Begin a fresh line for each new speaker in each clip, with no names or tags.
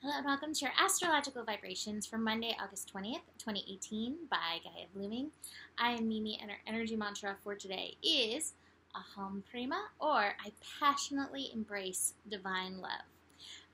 Hello and welcome to your astrological vibrations for Monday, August 20th, 2018 by Gaia Blooming. I am Mimi and our energy mantra for today is Aham Prema or I passionately embrace divine love.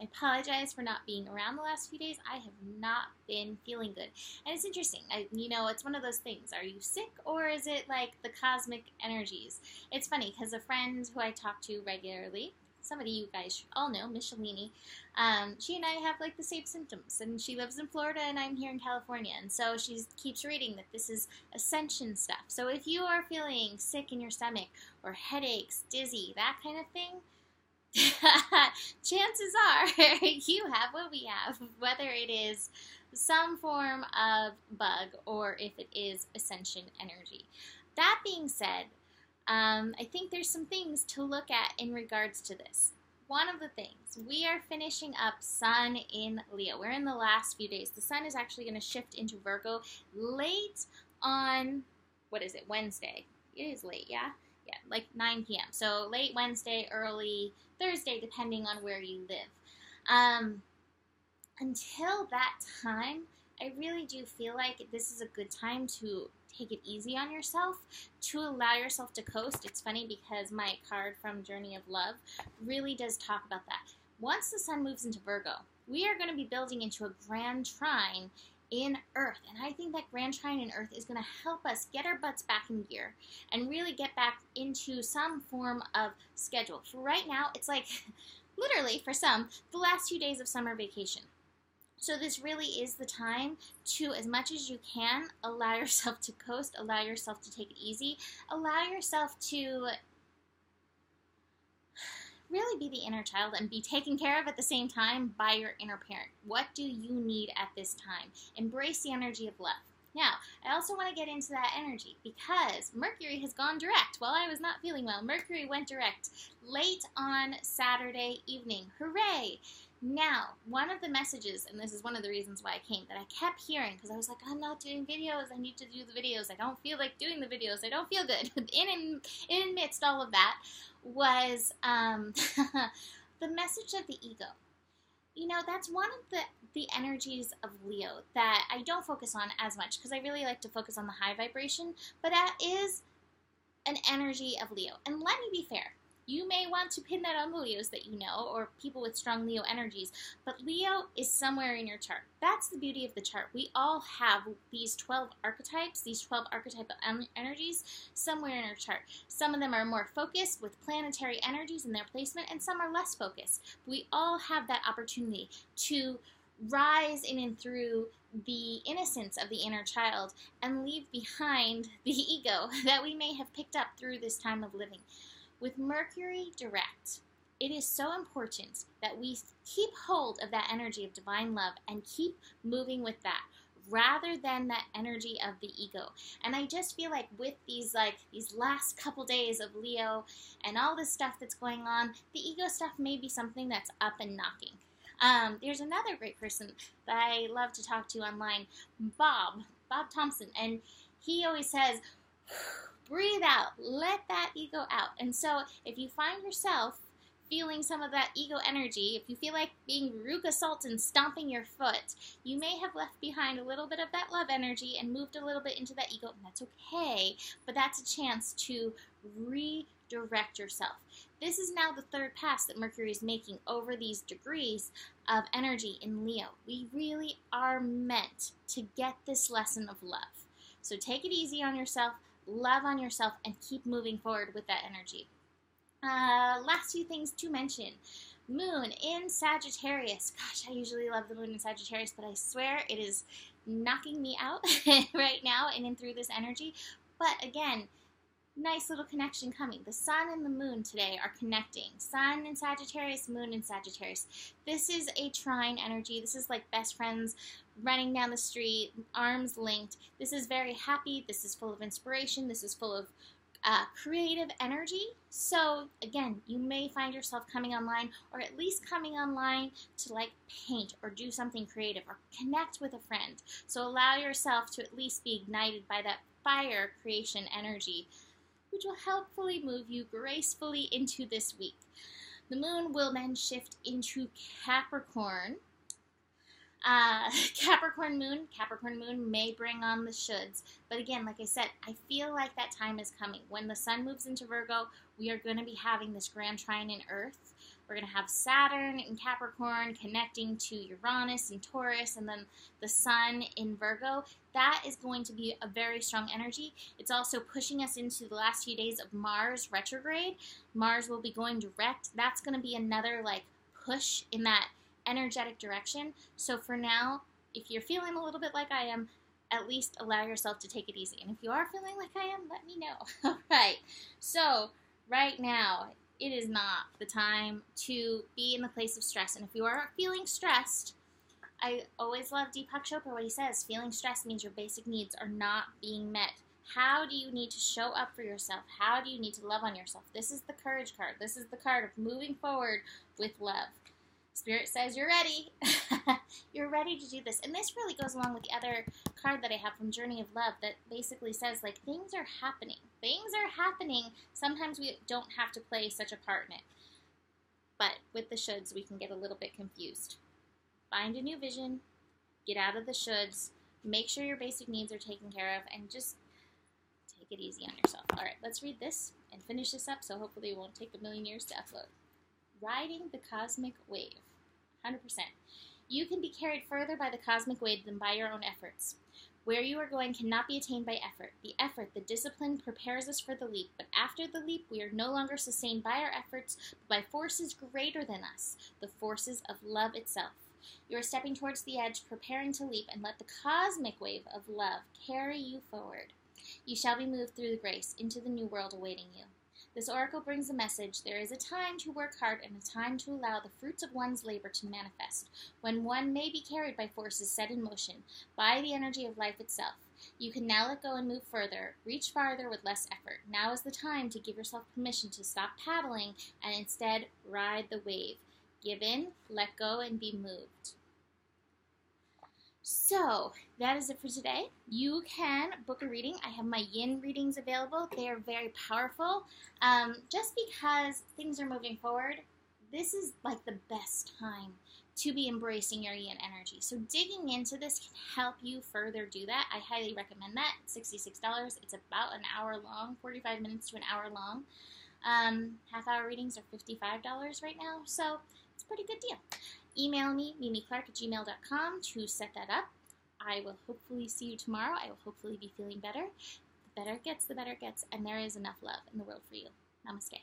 I apologize for not being around the last few days. I have not been feeling good. And it's interesting. I, you know, it's one of those things. Are you sick or is it like the cosmic energies? It's funny because a friend who I talk to regularly, somebody you guys all know, Michelini, um, she and I have like the same symptoms. And she lives in Florida and I'm here in California. And so she keeps reading that this is ascension stuff. So if you are feeling sick in your stomach or headaches, dizzy, that kind of thing, chances are you have what we have, whether it is some form of bug or if it is ascension energy. That being said, um, I think there's some things to look at in regards to this. One of the things, we are finishing up Sun in Leo. We're in the last few days. The Sun is actually going to shift into Virgo late on, what is it, Wednesday. It is late, yeah? Yeah, like 9 p.m. So late Wednesday, early Thursday, depending on where you live. Um, until that time, I really do feel like this is a good time to take it easy on yourself, to allow yourself to coast. It's funny because my card from Journey of Love really does talk about that. Once the sun moves into Virgo, we are going to be building into a grand trine in Earth. And I think that Grand Trine in Earth is going to help us get our butts back in gear and really get back into some form of schedule. For right now, it's like literally, for some, the last few days of summer vacation. So this really is the time to, as much as you can, allow yourself to coast, allow yourself to take it easy, allow yourself to really be the inner child and be taken care of at the same time by your inner parent. What do you need at this time? Embrace the energy of love. Now, I also want to get into that energy because Mercury has gone direct. While I was not feeling well, Mercury went direct late on Saturday evening. Hooray! Now, one of the messages, and this is one of the reasons why I came, that I kept hearing because I was like, I'm not doing videos. I need to do the videos. I don't feel like doing the videos. I don't feel good. in, in, amidst all of that was um, the message of the ego. You know, that's one of the, the energies of Leo that I don't focus on as much because I really like to focus on the high vibration, but that is an energy of Leo. And let me be fair you may want to pin that on the Leos that you know or people with strong Leo energies, but Leo is somewhere in your chart. That's the beauty of the chart. We all have these 12 archetypes, these 12 archetypal energies somewhere in our chart. Some of them are more focused with planetary energies in their placement, and some are less focused. But We all have that opportunity to rise in and through the innocence of the inner child and leave behind the ego that we may have picked up through this time of living. With Mercury direct, it is so important that we keep hold of that energy of divine love and keep moving with that rather than that energy of the ego. And I just feel like with these like these last couple days of Leo and all this stuff that's going on, the ego stuff may be something that's up and knocking. Um, there's another great person that I love to talk to online, Bob, Bob Thompson, and he always says, breathe out, let that ego out. And so if you find yourself feeling some of that ego energy, if you feel like being Veruca Salt and stomping your foot, you may have left behind a little bit of that love energy and moved a little bit into that ego, and that's okay, but that's a chance to redirect yourself. This is now the third pass that Mercury is making over these degrees of energy in Leo. We really are meant to get this lesson of love. So take it easy on yourself love on yourself, and keep moving forward with that energy. Uh, last few things to mention. Moon in Sagittarius. Gosh, I usually love the moon in Sagittarius, but I swear it is knocking me out right now and in through this energy. But again, nice little connection coming. The sun and the moon today are connecting. Sun in Sagittarius, moon in Sagittarius. This is a trine energy. This is like best friends running down the street, arms linked. This is very happy. This is full of inspiration. This is full of uh, creative energy. So again, you may find yourself coming online or at least coming online to like paint or do something creative or connect with a friend. So allow yourself to at least be ignited by that fire creation energy which will helpfully move you gracefully into this week. The moon will then shift into Capricorn Uh, Capricorn moon, Capricorn moon may bring on the shoulds. But again, like I said, I feel like that time is coming. When the sun moves into Virgo, we are going to be having this grand trine in Earth. We're going to have Saturn in Capricorn connecting to Uranus and Taurus, and then the Sun in Virgo. That is going to be a very strong energy. It's also pushing us into the last few days of Mars retrograde. Mars will be going direct. That's going to be another like push in that energetic direction. So for now, if you're feeling a little bit like I am, at least allow yourself to take it easy. And if you are feeling like I am, let me know. All right. So, right now, it is not the time to be in the place of stress. And if you are feeling stressed, I always love Deepak Chopra what he says feeling stressed means your basic needs are not being met. How do you need to show up for yourself? How do you need to love on yourself? This is the courage card. This is the card of moving forward with love. Spirit says you're ready. you're ready to do this. And this really goes along with the other card that I have from Journey of Love that basically says, like, things are happening. Things are happening. Sometimes we don't have to play such a part in it. But with the shoulds, we can get a little bit confused. Find a new vision, get out of the shoulds, make sure your basic needs are taken care of, and just take it easy on yourself. All right, let's read this and finish this up so hopefully it won't take a million years to upload. Riding the cosmic wave. 100%. You can be carried further by the cosmic wave than by your own efforts. Where you are going cannot be attained by effort. The effort, the discipline, prepares us for the leap. But after the leap, we are no longer sustained by our efforts, but by forces greater than us, the forces of love itself. You are stepping towards the edge, preparing to leap, and let the cosmic wave of love carry you forward. You shall be moved through the grace into the new world awaiting you. This oracle brings a message there is a time to work hard and a time to allow the fruits of one's labor to manifest, when one may be carried by forces set in motion by the energy of life itself. You can now let go and move further, reach farther with less effort. Now is the time to give yourself permission to stop paddling and instead ride the wave. Give in, let go, and be moved. So that is it for today. You can book a reading. I have my yin readings available. They are very powerful. Um, just because things are moving forward, this is like the best time to be embracing your yin energy. So digging into this can help you further do that. I highly recommend that. $66. It's about an hour long, 45 minutes to an hour long. Um, half hour readings are $55 right now, so it's a pretty good deal. Email me, mimiclark at gmail.com to set that up. I will hopefully see you tomorrow. I will hopefully be feeling better. The better it gets, the better it gets, and there is enough love in the world for you. Namaste.